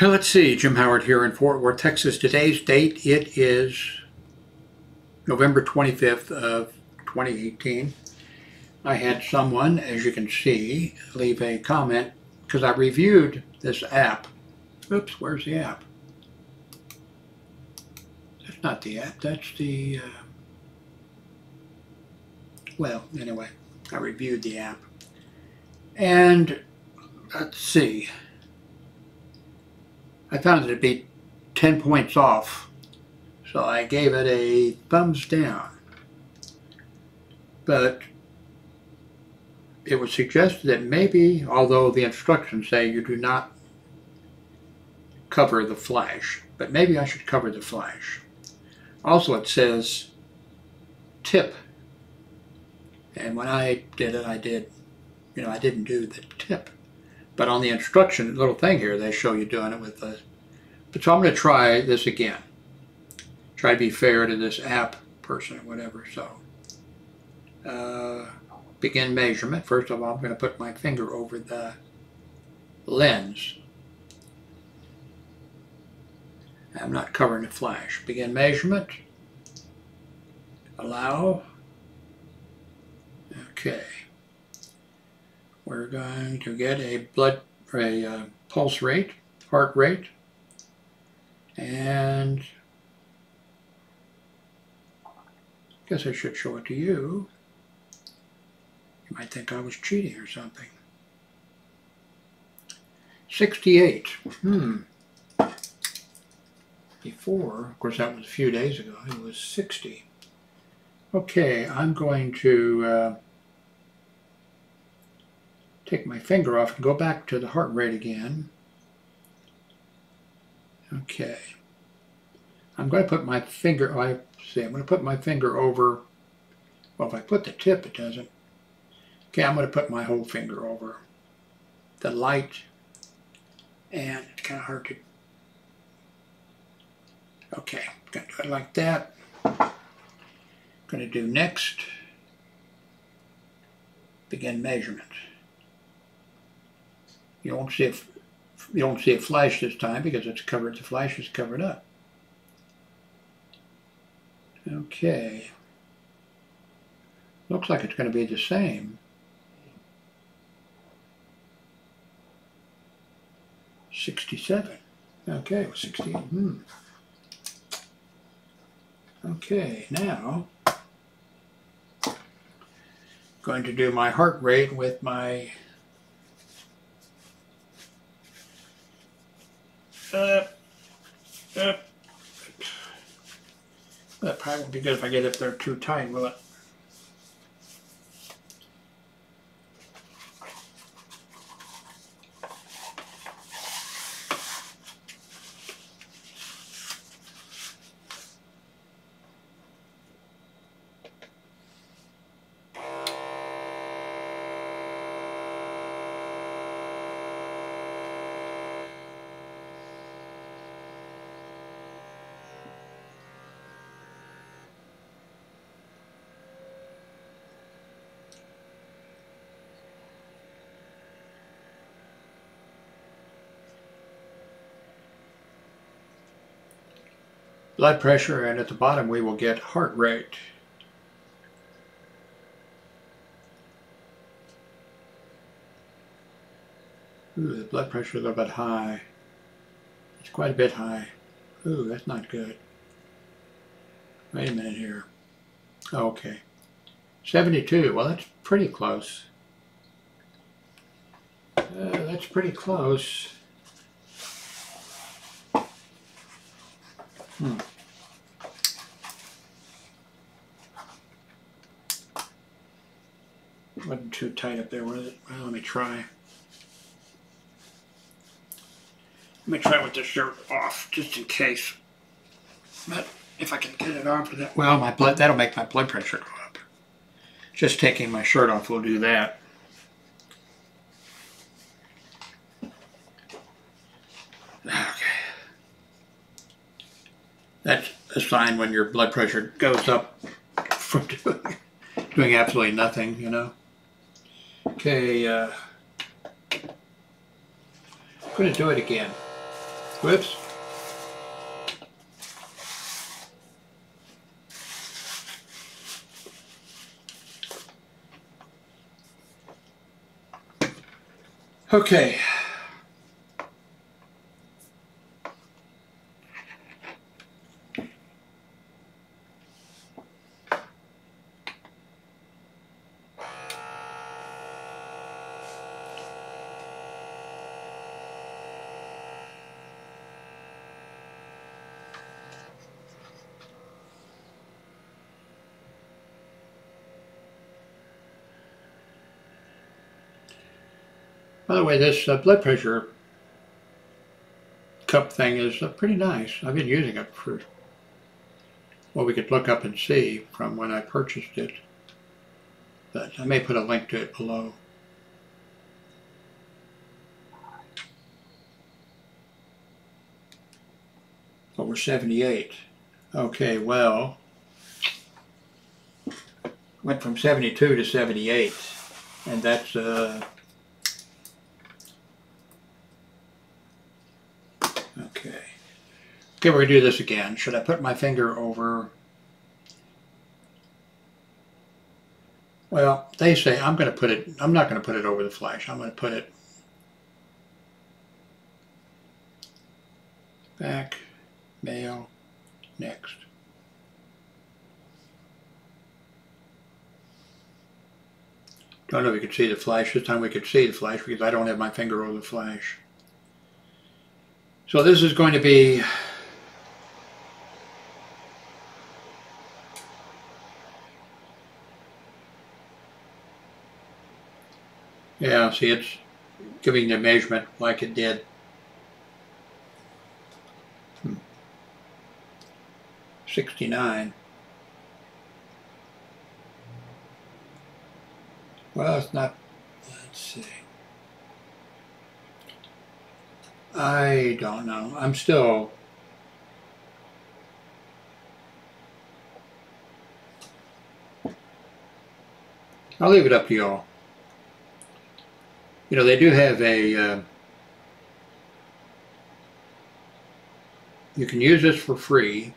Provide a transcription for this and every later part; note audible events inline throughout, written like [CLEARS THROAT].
Let's see, Jim Howard here in Fort Worth, Texas. Today's date, it is November 25th of 2018. I had someone, as you can see, leave a comment because I reviewed this app. Oops, where's the app? That's not the app, that's the, uh, well, anyway, I reviewed the app. And let's see, I found it to be 10 points off, so I gave it a thumbs down. But it was suggested that maybe, although the instructions say you do not cover the flash, but maybe I should cover the flash. Also, it says tip. And when I did it, I did, you know, I didn't do the tip. But on the instruction little thing here, they show you doing it with the, but so I'm going to try this again. Try to be fair to this app person or whatever, so. Uh, begin measurement. First of all, I'm going to put my finger over the lens. I'm not covering the flash. Begin measurement. Allow. Okay. We're going to get a blood, a uh, pulse rate, heart rate, and I guess I should show it to you. You might think I was cheating or something. 68. Hmm. Before, of course that was a few days ago, it was 60. Okay, I'm going to uh, take my finger off and go back to the heart rate again. Okay. I'm going to put my finger, I see, I'm going to put my finger over, well if I put the tip it doesn't. Okay, I'm going to put my whole finger over the light and it's kind of hard to, okay, going to do it like that. I'm Going to do next, begin measurement. You won't see if you don't see a flash this time because it's covered, the flash is covered up. Okay. Looks like it's going to be the same. 67. Okay, 68. Hmm. Okay, now going to do my heart rate with my uh, uh, that probably won't be good if I get it there too tight, will it? Blood pressure, and at the bottom we will get heart rate. Ooh, the blood pressure is a little bit high. It's quite a bit high. Ooh, that's not good. Wait a minute here. Okay. 72, well that's pretty close. Uh, that's pretty close. Hmm. Wasn't too tight up there, was it? Well, let me try. Let me try with the shirt off, just in case. But if I can get it off that, well, my blood, that'll make my blood pressure go up. Just taking my shirt off will do that. Okay. That's a sign when your blood pressure goes up from [LAUGHS] doing, doing absolutely nothing, you know. Okay, uh, I'm going to do it again. Whoops. Okay. By the way, this uh, blood pressure cup thing is uh, pretty nice. I've been using it for what we could look up and see from when I purchased it. But I may put a link to it below. Over 78. Okay, well, went from 72 to 78, and that's uh, Okay. Okay, we're going to do this again. Should I put my finger over... Well, they say I'm going to put it, I'm not going to put it over the flash. I'm going to put it back, male, next. Don't know if we could see the flash. This time we could see the flash because I don't have my finger over the flash. So this is going to be Yeah, see it's giving the measurement like it did. Hmm. 69. Well, it's not, let's see. I don't know. I'm still I'll leave it up to y'all. You know, they do have a uh, you can use this for free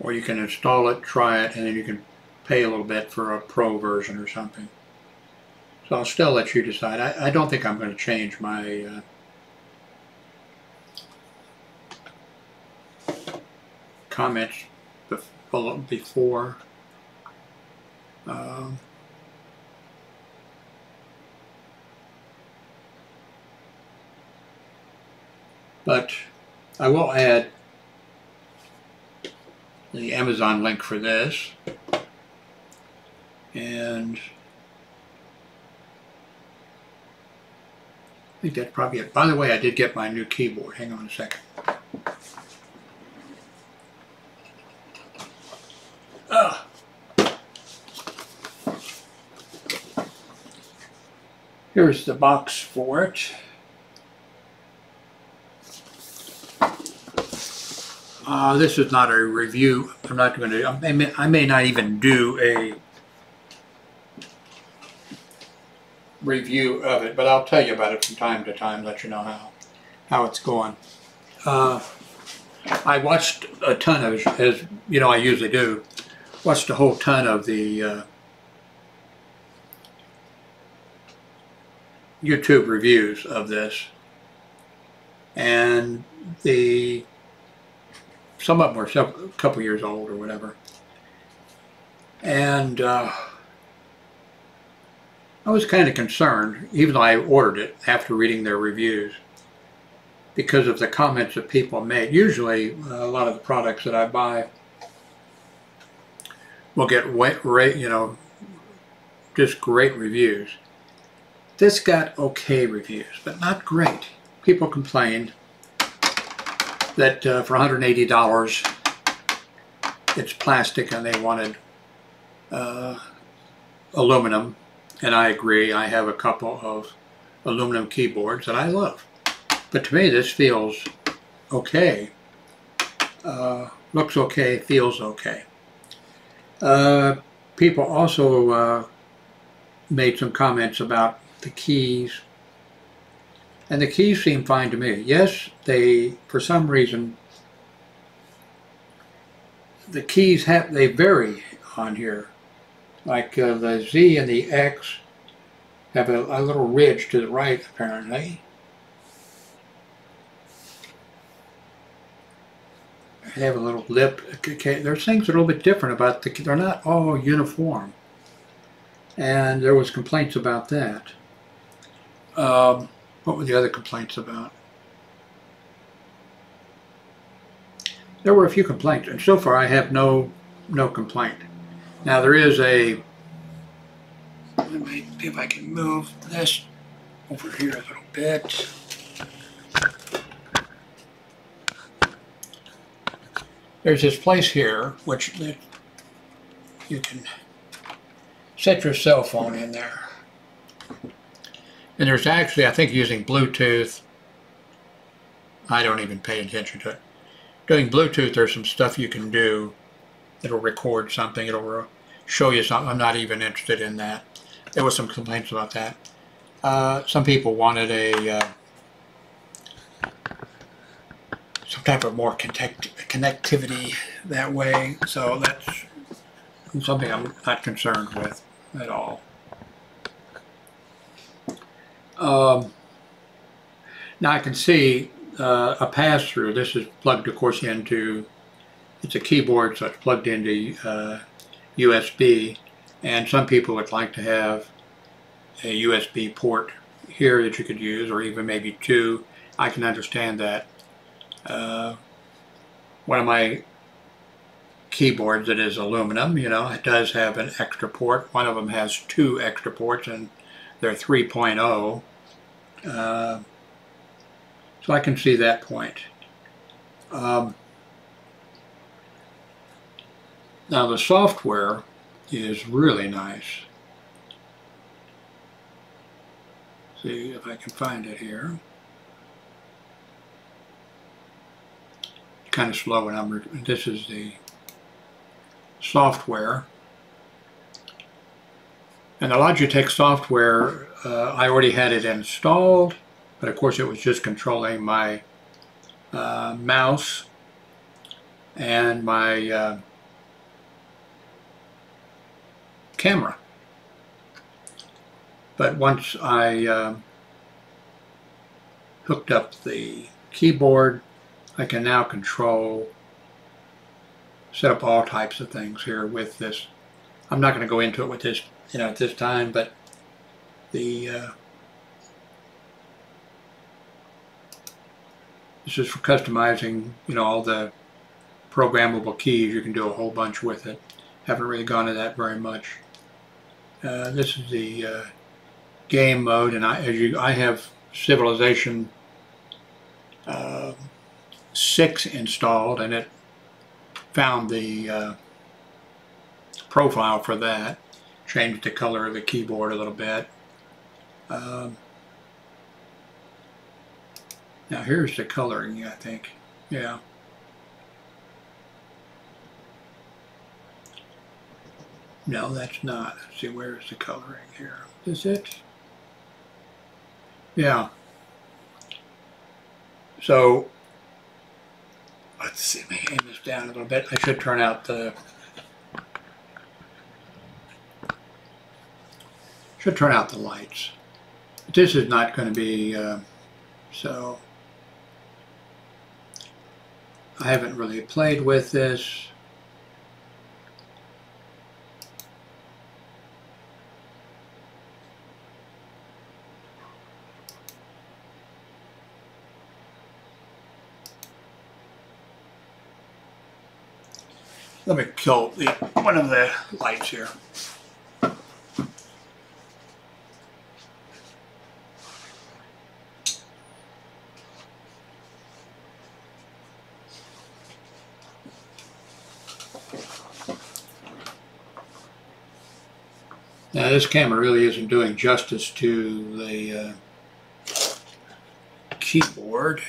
or you can install it, try it, and then you can pay a little bit for a pro version or something. So I'll still let you decide. I, I don't think I'm going to change my uh, comments before. Um, but I will add the Amazon link for this and I think that's probably it. By the way, I did get my new keyboard. Hang on a second. Here's the box for it. Uh, this is not a review. I'm not going to, I may, I may not even do a review of it, but I'll tell you about it from time to time, let you know how, how it's going. Uh, I watched a ton of, as you know I usually do, watched a whole ton of the uh, YouTube reviews of this. And the, some of them were a couple years old or whatever. And uh, I was kind of concerned, even though I ordered it after reading their reviews, because of the comments that people made. Usually, uh, a lot of the products that I buy will get you know, just great reviews. This got okay reviews, but not great. People complained that uh, for $180 it's plastic and they wanted uh, aluminum and I agree, I have a couple of aluminum keyboards that I love. But to me, this feels okay. Uh, looks okay, feels okay. Uh, people also uh, made some comments about the keys And the keys seem fine to me. Yes, they, for some reason, the keys have, they vary on here. Like uh, the Z and the X have a, a little ridge to the right, apparently. They have a little lip. Okay, there's things a little bit different about the. They're not all uniform, and there was complaints about that. Um, what were the other complaints about? There were a few complaints, and so far I have no no complaint. Now there is a. Let me see if I can move this over here a little bit. There's this place here which you can set your cell phone in there. And there's actually, I think using Bluetooth, I don't even pay attention to it. Doing Bluetooth, there's some stuff you can do. It'll record something, it'll show you something. I'm not even interested in that. There was some complaints about that. Uh, some people wanted a uh, some type of more connect connectivity that way. So that's something I'm not concerned with at all. Um, now I can see uh, a pass-through. This is plugged, of course, into, it's a keyboard, so it's plugged into uh, USB. And some people would like to have a USB port here that you could use, or even maybe two. I can understand that. Uh, one of my keyboards that is aluminum, you know, it does have an extra port. One of them has two extra ports and they're 3.0. Uh, so I can see that point. Um, now the software is really nice. See if I can find it here. Kind of slow and I'm, this is the software. And the Logitech software, uh, I already had it installed, but of course it was just controlling my uh, mouse and my uh, camera. But once I uh, hooked up the keyboard, I can now control set up all types of things here with this. I'm not going to go into it with this, you know, at this time, but the uh, this is for customizing, you know, all the programmable keys. You can do a whole bunch with it. Haven't really gone to that very much. Uh, this is the uh, game mode, and I, as you, I have Civilization uh, 6 installed, and it found the uh, profile for that, changed the color of the keyboard a little bit. Um, now here's the coloring, I think. Yeah. No, that's not. Let's see, where's the coloring here? Is it? Yeah. So let's see, let me aim this down a little bit. I should turn out the should turn out the lights. This is not going to be uh, so. I haven't really played with this. Let me kill the, one of the lights here. Now this camera really isn't doing justice to the uh, keyboard.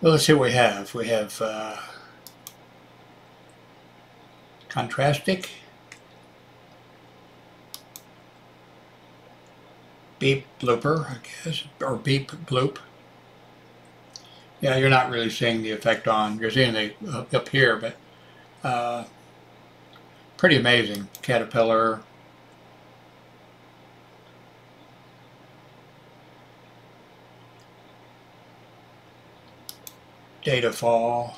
Well, let's see what we have. We have uh, contrastic, beep blooper, I guess, or beep bloop. Yeah, you're not really seeing the effect on, you're seeing it uh, up here, but uh, pretty amazing. Caterpillar. Data fall.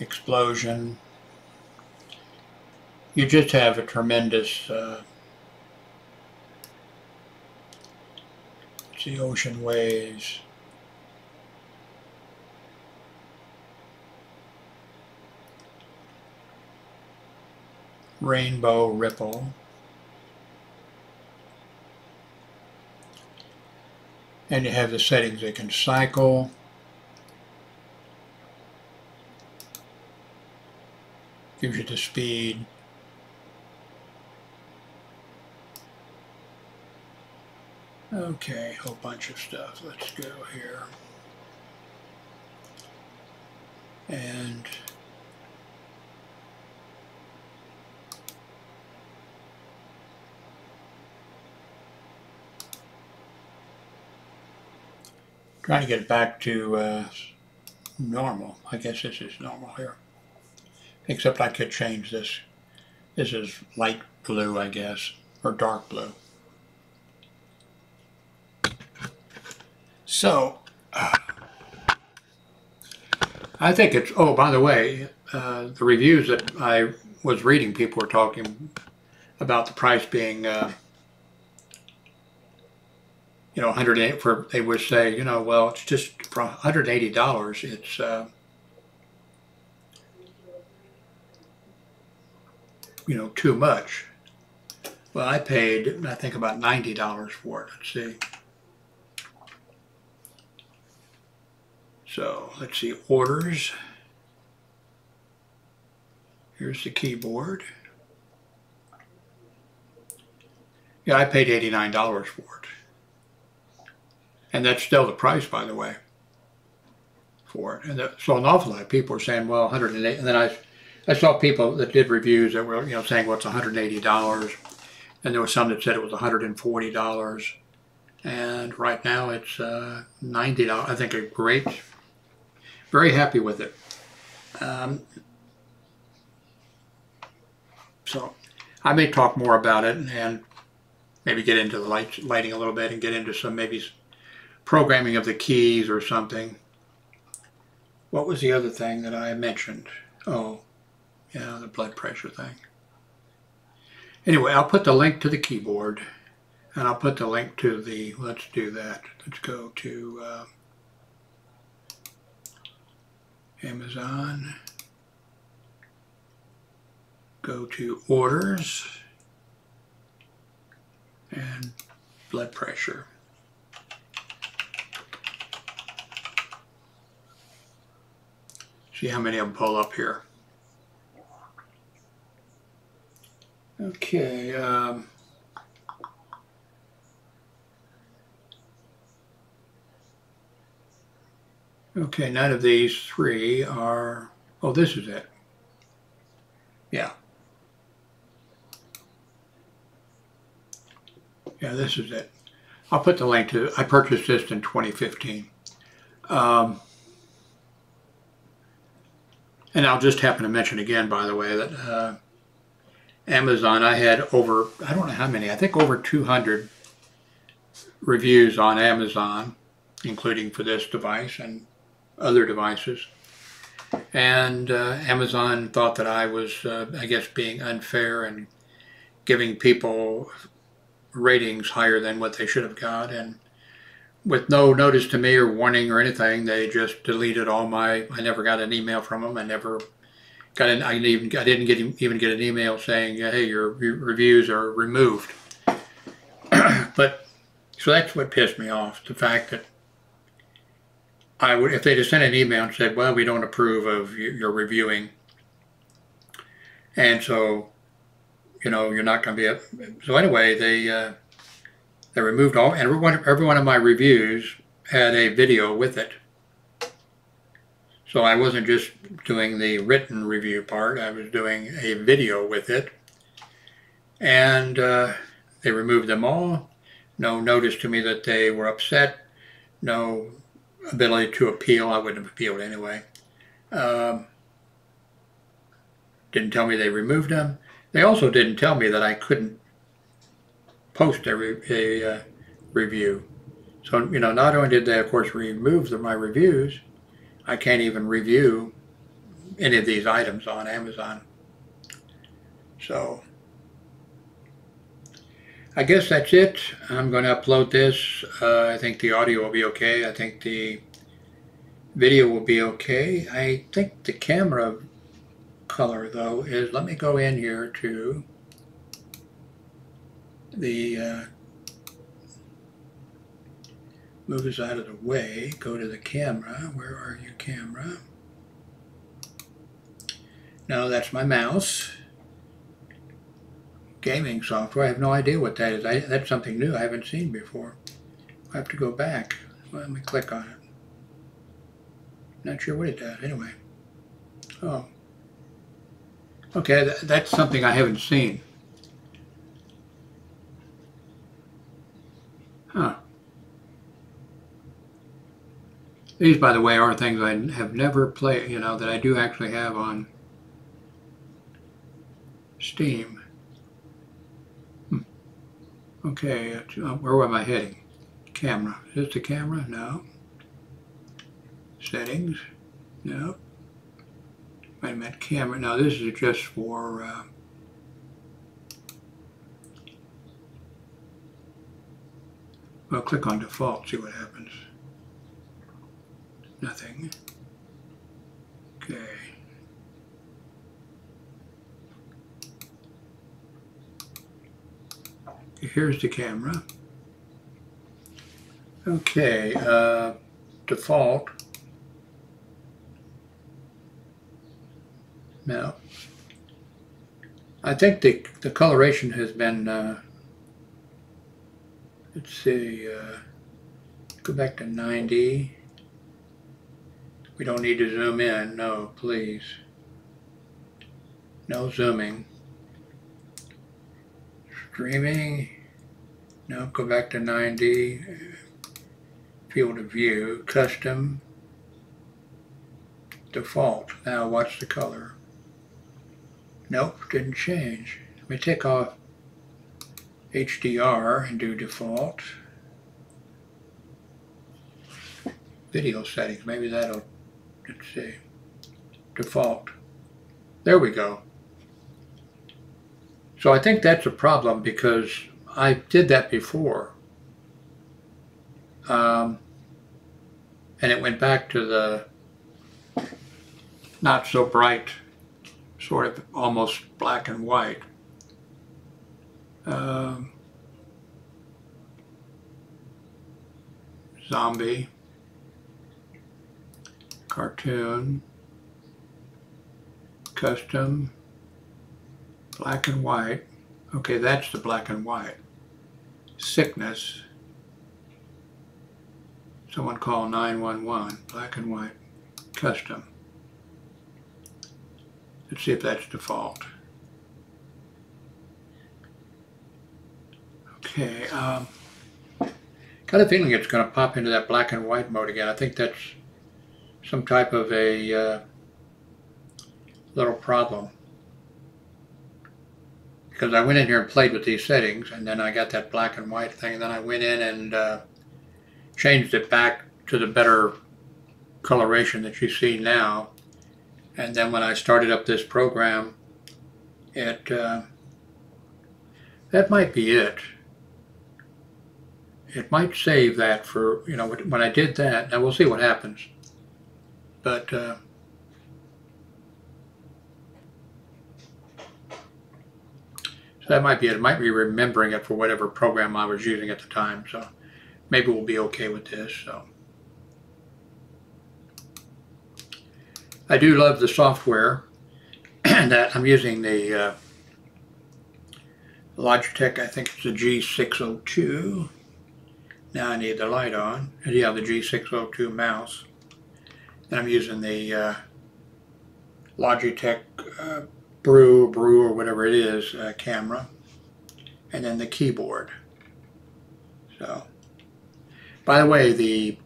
Explosion you just have a tremendous uh, see ocean waves. Rainbow ripple. And you have the settings they can cycle. Gives you the speed Okay, whole bunch of stuff. Let's go here. And trying to get back to uh, normal. I guess this is normal here. Except I could change this. This is light blue, I guess, or dark blue. So, uh, I think it's, oh, by the way, uh, the reviews that I was reading, people were talking about the price being, uh, you know, 108 for, they would say, you know, well, it's just for $180, it's, uh, you know, too much. Well, I paid, I think, about $90 for it. Let's see. So let's see, orders. Here's the keyboard. Yeah, I paid $89 for it. And that's still the price, by the way, for it. And so an awful lot of people are saying, well, 108 And then I, I saw people that did reviews that were, you know, saying, well, it's $180. And there was some that said it was $140. And right now it's uh, $90. I think a great very happy with it. Um, so I may talk more about it and maybe get into the light, lighting a little bit and get into some maybe programming of the keys or something. What was the other thing that I mentioned? Oh, yeah, the blood pressure thing. Anyway, I'll put the link to the keyboard and I'll put the link to the, let's do that. Let's go to uh, Amazon. Go to orders and blood pressure. See how many of them pull up here. Okay. Um, Okay, none of these three are, oh, this is it. Yeah. Yeah, this is it. I'll put the link to, I purchased this in 2015. Um, and I'll just happen to mention again, by the way, that uh, Amazon, I had over, I don't know how many, I think over 200 reviews on Amazon, including for this device. And other devices. And uh, Amazon thought that I was, uh, I guess, being unfair and giving people ratings higher than what they should have got. And with no notice to me or warning or anything, they just deleted all my. I never got an email from them. I never got an. I even. I didn't get even get an email saying, "Hey, your re reviews are removed." [CLEARS THROAT] but so that's what pissed me off. The fact that I would, if they just sent an email and said, well, we don't approve of your reviewing. And so, you know, you're not going to be, a, so anyway, they, uh, they removed all, and every one, every one of my reviews had a video with it. So I wasn't just doing the written review part, I was doing a video with it. and uh, they removed them all. No notice to me that they were upset. No ability to appeal. I wouldn't have appealed anyway. Um, didn't tell me they removed them. They also didn't tell me that I couldn't post a, re a uh, review. So, you know, not only did they, of course, remove the, my reviews, I can't even review any of these items on Amazon. So, I guess that's it. I'm going to upload this. Uh, I think the audio will be okay. I think the video will be okay. I think the camera color, though, is, let me go in here to the, uh, move this out of the way, go to the camera. Where are you, camera? No, that's my mouse gaming software. I have no idea what that is. I, that's something new I haven't seen before. I have to go back. Let me click on it. Not sure what it does. Anyway. Oh. Okay, th that's something I haven't seen. Huh. These, by the way, are things I have never played, you know, that I do actually have on Steam. Okay, uh, where am I heading? Camera. Is this the camera? No. Settings? No. Wait a minute, camera. Now this is just for uh, well, click on default, see what happens. Nothing. Okay. Here's the camera. Okay, uh, default. Now, I think the, the coloration has been, uh, let's see, uh, go back to 90. We don't need to zoom in, no, please. No zooming. Streaming. No, go back to 90. Field of view. Custom. Default. Now watch the color. Nope, didn't change. Let me take off HDR and do default. Video settings, maybe that'll, let's see, default. There we go. So I think that's a problem because I did that before. Um, and it went back to the not so bright, sort of almost black and white. Um, zombie, cartoon, custom, black and white. Okay, that's the black and white. Sickness. Someone call 911, black and white, custom. Let's see if that's default. Okay, um, got a feeling it's going to pop into that black and white mode again. I think that's some type of a uh, little problem because I went in here and played with these settings and then I got that black and white thing and then I went in and uh, changed it back to the better coloration that you see now. And then when I started up this program it uh, that might be it. It might save that for you know when I did that now we'll see what happens. But uh, So that might be it. Might be remembering it for whatever program I was using at the time. So maybe we'll be okay with this. So I do love the software [CLEARS THROAT] that I'm using the uh, Logitech, I think it's the G602. Now I need the light on. Yeah, the G602 mouse. And I'm using the uh, Logitech uh, brew, brew or whatever it is, uh, camera. and then the keyboard. So, by the way, the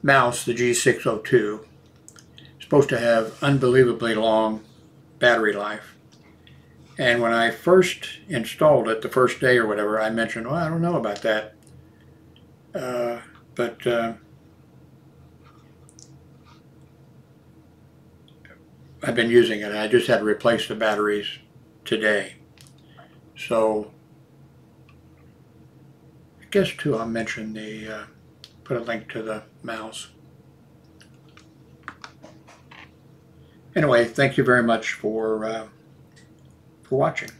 mouse, the G602, is supposed to have unbelievably long battery life. And when I first installed it, the first day or whatever, I mentioned, well, I don't know about that. Uh, but uh, I've been using it. I just had to replace the batteries today. So I guess too I'll mention the, uh, put a link to the mouse. Anyway, thank you very much for, uh, for watching.